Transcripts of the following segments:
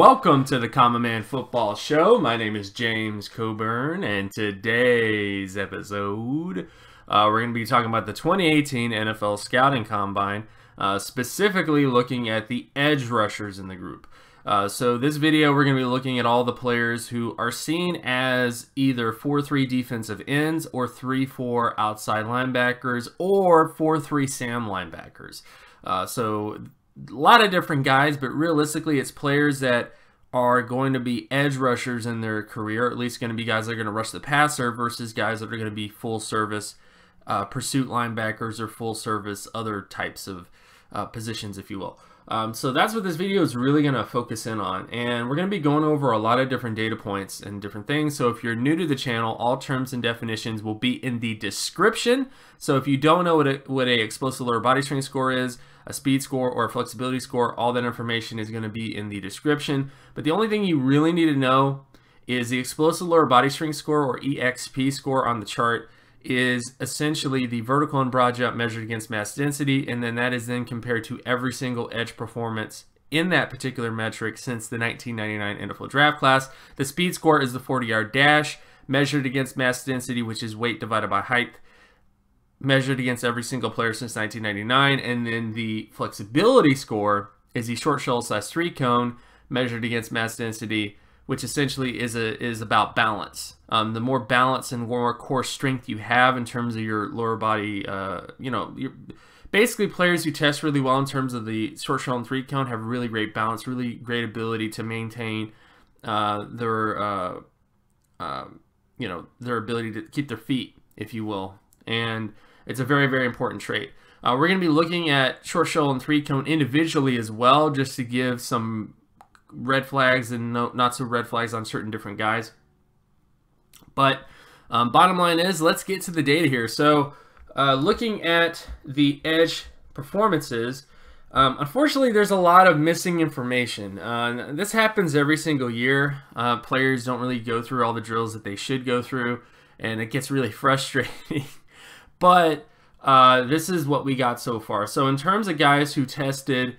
Welcome to the Common Man Football Show. My name is James Cobern, and today's episode, uh, we're going to be talking about the 2018 NFL Scouting Combine, uh, specifically looking at the edge rushers in the group. Uh, so this video, we're going to be looking at all the players who are seen as either 4-3 defensive ends or 3-4 outside linebackers or 4-3 Sam linebackers. Uh, so a lot of different guys, but realistically, it's players that are going to be edge rushers in their career, at least going to be guys that are going to rush the passer versus guys that are going to be full service uh, pursuit linebackers or full service other types of uh, positions, if you will. Um, so that's what this video is really going to focus in on. And we're going to be going over a lot of different data points and different things. So if you're new to the channel, all terms and definitions will be in the description. So if you don't know what a, what a explosive lower body strength score is, a speed score, or a flexibility score, all that information is going to be in the description. But the only thing you really need to know is the explosive lower body strength score or EXP score on the chart is essentially the vertical and broad jump measured against mass density, and then that is then compared to every single edge performance in that particular metric since the 1999 NFL draft class. The speed score is the 40 yard dash measured against mass density, which is weight divided by height, measured against every single player since 1999. And then the flexibility score is the short shuttle slash three cone measured against mass density which essentially is a is about balance. Um, the more balance and more core strength you have in terms of your lower body, uh, you know, basically players who test really well in terms of the short shuttle and three cone have really great balance, really great ability to maintain uh, their, uh, um, you know, their ability to keep their feet, if you will, and it's a very very important trait. Uh, we're going to be looking at short shuttle and three cone individually as well, just to give some red flags and no, not so red flags on certain different guys. But um, bottom line is, let's get to the data here. So uh, looking at the edge performances, um, unfortunately, there's a lot of missing information. Uh, this happens every single year. Uh, players don't really go through all the drills that they should go through, and it gets really frustrating. But uh, this is what we got so far. So in terms of guys who tested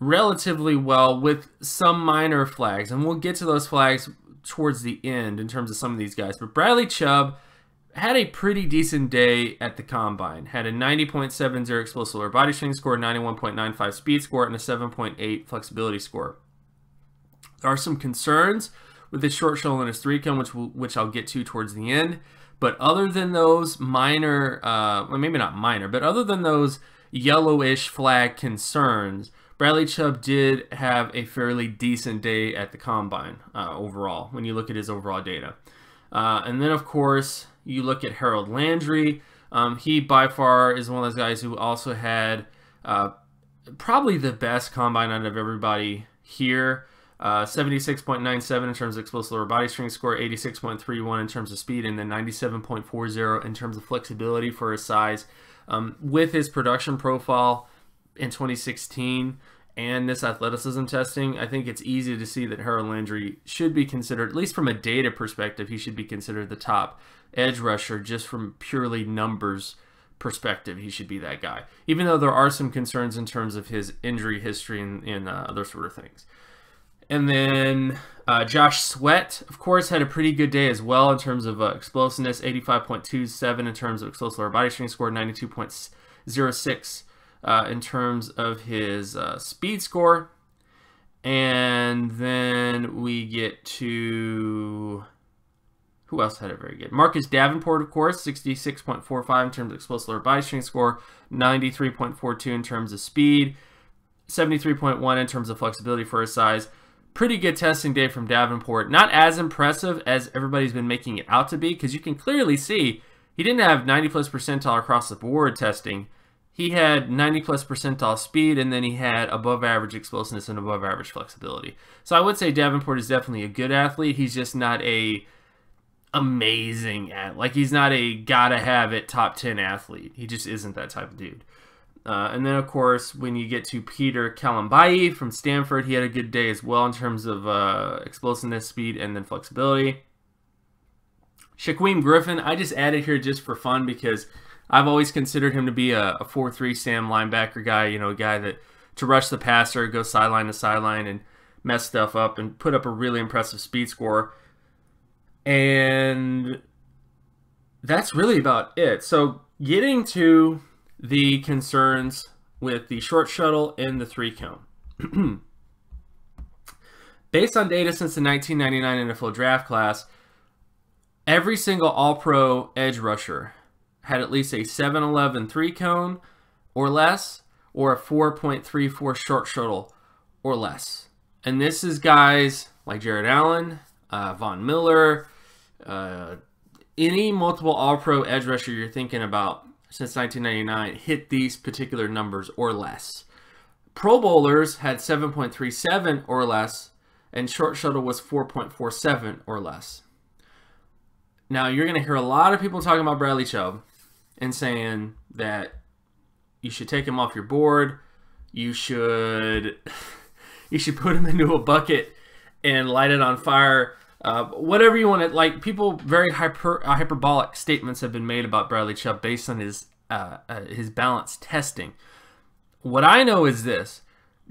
relatively well with some minor flags, and we'll get to those flags towards the end in terms of some of these guys. But Bradley Chubb had a pretty decent day at the combine. Had a 90.70 explosive lower body strength score, 91.95 speed score, and a 7.8 flexibility score. There are some concerns with his short shuttle and his three cone, which which I'll get to towards the end. But other than those minor, uh, well, maybe not minor, but other than those yellowish flag concerns, Bradley Chubb did have a fairly decent day at the combine uh, overall when you look at his overall data. Uh, and then, of course, you look at Harold Landry. Um, he by far is one of those guys who also had uh, probably the best combine out of everybody here. Uh, 76.97 in terms of explosive lower body strength score, 86.31 in terms of speed, and then 97.40 in terms of flexibility for his size. Um, with his production profile, in 2016 and this athleticism testing, I think it's easy to see that Harold Landry should be considered, at least from a data perspective, he should be considered the top edge rusher just from purely numbers perspective. He should be that guy, even though there are some concerns in terms of his injury history and, and uh, other sort of things. And then uh, Josh Sweat, of course, had a pretty good day as well in terms of uh, explosiveness 85.27 in terms of explosive lower body strength score, 92.06 uh, in terms of his uh, speed score. And then we get to who else had it very good? Marcus Davenport, of course, 66.45 in terms of explosive lower body strength score, 93.42 in terms of speed, 73.1 in terms of flexibility for his size. Pretty good testing day from Davenport. Not as impressive as everybody's been making it out to be, because you can clearly see he didn't have 90 plus percentile across the board testing he had 90 plus percentile speed and then he had above average explosiveness and above average flexibility. So I would say Davenport is definitely a good athlete. He's just not a amazing at like he's not a gotta have it top 10 athlete. He just isn't that type of dude. Uh, and then of course when you get to Peter Kalambayi from Stanford, he had a good day as well in terms of uh, explosiveness, speed, and then flexibility. Shaquem Griffin, I just added here just for fun because I've always considered him to be a, a 4-3 Sam linebacker guy, you know, a guy that to rush the passer, go sideline to sideline, and mess stuff up and put up a really impressive speed score. And that's really about it. So, getting to the concerns with the short shuttle and the three cone. Based on data since the 1999 NFL draft class, every single All Pro edge rusher had at least a 7'11 three cone or less, or a 4.34 short shuttle or less. And this is guys like Jared Allen, uh, Von Miller, uh, any multiple All Pro edge rusher you're thinking about since 1999 hit these particular numbers or less. Pro Bowlers had 7.37 or less, and short shuttle was 4.47 or less. Now, you're going to hear a lot of people talking about Bradley Chubb and saying that you should take him off your board. You should you should put him into a bucket and light it on fire. Uh, whatever you want to like. People very hyper uh, hyperbolic statements have been made about Bradley Chubb based on his uh, uh, his balance testing. What I know is this: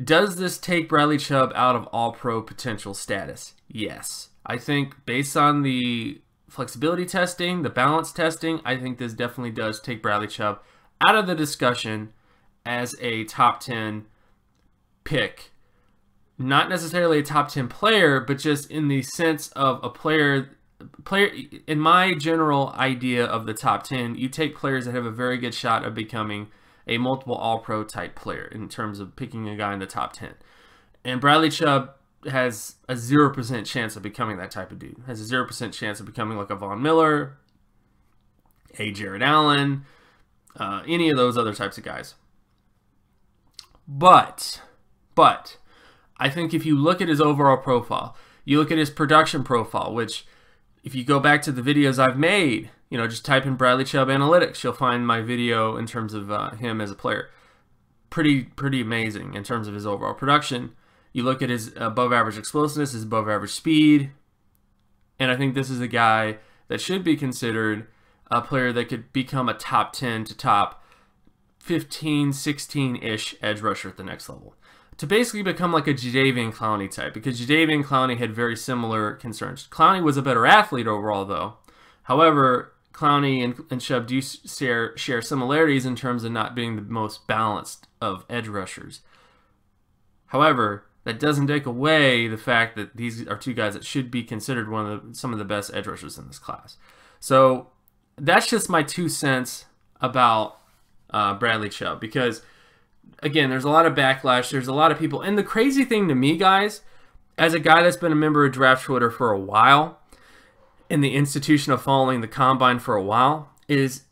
Does this take Bradley Chubb out of All Pro potential status? Yes, I think based on the flexibility testing, the balance testing, I think this definitely does take Bradley Chubb out of the discussion as a top 10 pick. Not necessarily a top 10 player, but just in the sense of a player player in my general idea of the top 10, you take players that have a very good shot of becoming a multiple all-pro type player in terms of picking a guy in the top 10. And Bradley Chubb has a 0% chance of becoming that type of dude. Has a 0% chance of becoming like a Von Miller, a Jared Allen, uh, any of those other types of guys. But, but, I think if you look at his overall profile, you look at his production profile, which if you go back to the videos I've made, you know, just type in Bradley Chubb Analytics, you'll find my video in terms of uh, him as a player. Pretty, pretty amazing in terms of his overall production. You look at his above average explosiveness, his above average speed, and I think this is a guy that should be considered a player that could become a top 10 to top 15, 16-ish edge rusher at the next level. To basically become like a Jadeveon Clowney type, because Jadeveon Clowney had very similar concerns. Clowney was a better athlete overall, though. However, Clowney and, and Chubb do share, share similarities in terms of not being the most balanced of edge rushers. However, that doesn't take away the fact that these are two guys that should be considered one of the, some of the best edge rushers in this class. So that's just my two cents about uh, Bradley Chubb because again, there's a lot of backlash. There's a lot of people, and the crazy thing to me, guys, as a guy that's been a member of Draft Twitter for a while, in the institution of following the combine for a while, is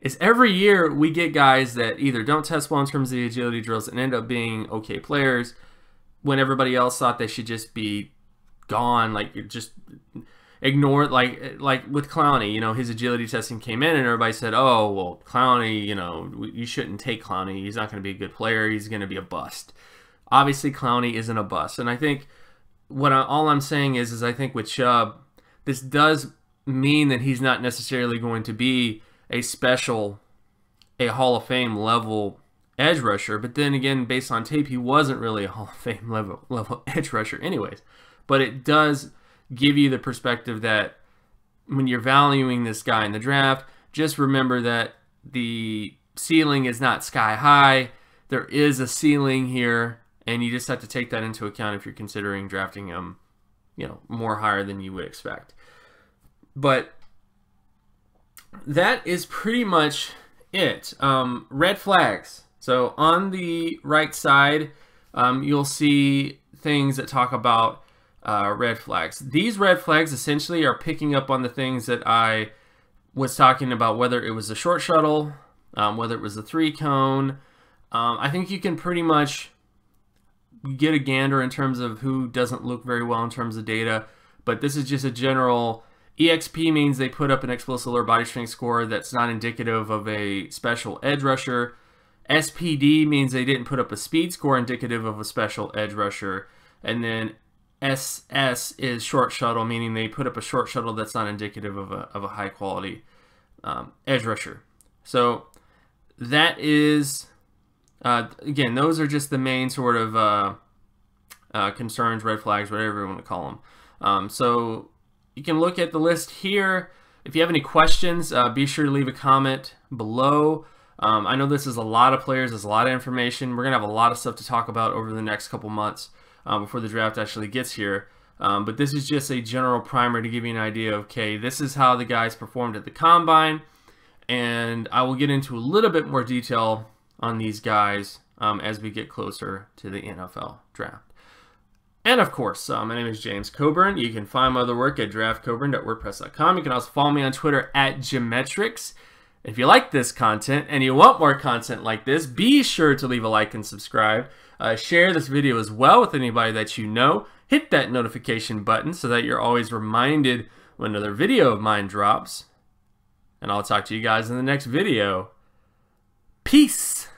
is every year we get guys that either don't test well in terms of the agility drills and end up being okay players when everybody else thought they should just be gone, like you're just ignored like like with Clowney, you know, his agility testing came in and everybody said, "Oh, well, Clowney, you know, you shouldn't take Clowney. He's not going to be a good player. He's going to be a bust." Obviously, Clowney isn't a bust, and I think what I, all I'm saying is, is I think with Chubb, this does mean that he's not necessarily going to be a special, a Hall of Fame level edge rusher. But then again, based on tape, he wasn't really a Hall of Fame level level edge rusher, anyways. But it does give you the perspective that when you're valuing this guy in the draft, just remember that the ceiling is not sky high. There is a ceiling here, and you just have to take that into account if you're considering drafting him, you know, more higher than you would expect. But that is pretty much it. Um, red flags. So on the right side, um, you'll see things that talk about uh, red flags. These red flags essentially are picking up on the things that I was talking about, whether it was a short shuttle, um, whether it was a three cone. Um, I think you can pretty much get a gander in terms of who doesn't look very well in terms of data, but this is just a general. EXP means they put up an explosive lower body strength score that's not indicative of a special edge rusher. SPD means they didn't put up a speed score indicative of a special edge rusher. And then SS is short shuttle, meaning they put up a short shuttle that's not indicative of a, of a high quality um, edge rusher. So that is, uh, again, those are just the main sort of uh, uh, concerns, red flags, whatever you want to call them. Um, so you can look at the list here. If you have any questions, uh, be sure to leave a comment below. Um, I know this is a lot of players, there's a lot of information. We're going to have a lot of stuff to talk about over the next couple months uh, before the draft actually gets here. Um, but this is just a general primer to give you an idea of, okay, this is how the guys performed at the combine. And I will get into a little bit more detail on these guys um, as we get closer to the NFL draft. And of course, uh, my name is James Cobern. You can find my other work at draftcobern.wordpress.com. You can also follow me on Twitter at Jimetrics. If you like this content and you want more content like this, be sure to leave a like and subscribe. Uh, share this video as well with anybody that you know. Hit that notification button so that you're always reminded when another video of mine drops. And I'll talk to you guys in the next video. Peace!